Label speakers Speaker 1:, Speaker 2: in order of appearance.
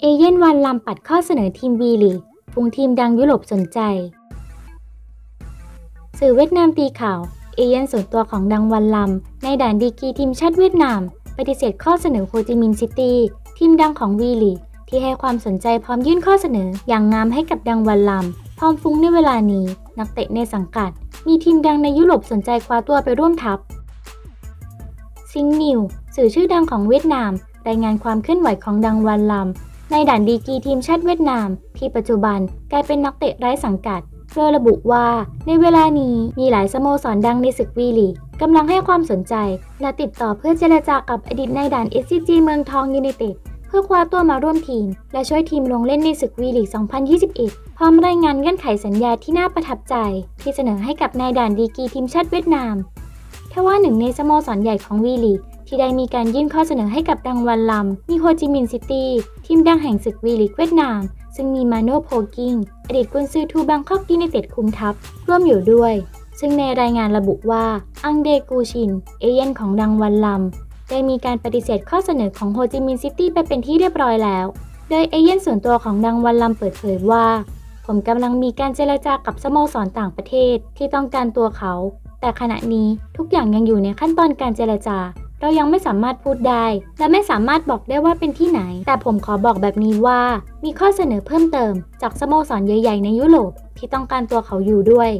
Speaker 1: เอเย่นต์ วานลัมปัดข้อเสนอทีมวีลีกฟุ้งทีมดังยุโรปสนใจ สื่อเวียดนามตีข่าว เอเย่นต์ส่วนตัวของดังวานลัม นายด่านดีกีทีมชาติเวียดนาม ปฏิเสธข้อเสนอโฮจิมินห์ซิตี้ทีมดังของวีลีกที่ให้ความสนใจพร้อมยื่นข้อเสนออย่างงามให้กับดังวานลัมพร้อมฟุ้งในเวลานี้ นักเตะในสังกัด มีทีมดังในยุโรปสนใจคว้าตัวไปร่วมทัพ Zing News สื่อชื่อดังของเวียดนาม รายงานความเคลื่อนไหวของดังวานลัม นายด่านดีกีทีมชาติเวียดนาม ที่ปัจจุบันกลายเป็นนักเตะไร้สังกัดโดยระบุว่าในเวลานี้มีหลายสโมสรดังในศึกวีลีกกำลังให้ความสนใจ และติดต่อเพื่อเจรจากับอดีตนายด่าน SCG เมืองทองยูไนเต็ดเพื่อคว้าตัวมาร่วมทีม และช่วยทีมลงเล่นในศึกวีลีก 2021 พร้อมรายงานเงื่อนไขสัญญาที่น่าประทับใจ ที่เสนอให้กับนายด่านดีกรีทีมชาติเวียดนาม ทว่าหนึ่งในสโมสรใหญ่ของวีลีกที่ได้มีการยื่นข้อเสนอให้กับดังวันลำมีโฮจิมินห์ซิตี้ทีมดังแห่งศึกวีลีกเวียดนาม ซึ่งมีมาโนโพกิงอดีตกุนซือทูบังคอกยูไนเต็ดคุมทัพ ร่วมอยู่ด้วย ซึ่งในรายงานระบุว่า อังเดกูชิน เอเย่นต์ของดังวันลำได้มีการปฏิเสธข้อเสนอของโฮจิมินห์ซิตี้ไปเป็นที่เรียบร้อยแล้ว โดยเอเย่นส่วนตัวของดังวันลำเปิดเผยว่า ผมกำลังมีการเจรจากับสโมสรต่างประเทศที่ต้องการตัวเขา แต่ขณะนี้ทุกอย่างยังอยู่ในขั้นตอนการเจรจา เรายังไม่สามารถพูดได้ และไม่สามารถบอกได้ว่าเป็นที่ไหน แต่ผมขอบอกแบบนี้ว่า มีข้อเสนอเพิ่มเติม จากสโมสรใหญ่ ๆ ในยุโรปที่ต้องการตัวเขาอยู่ด้วย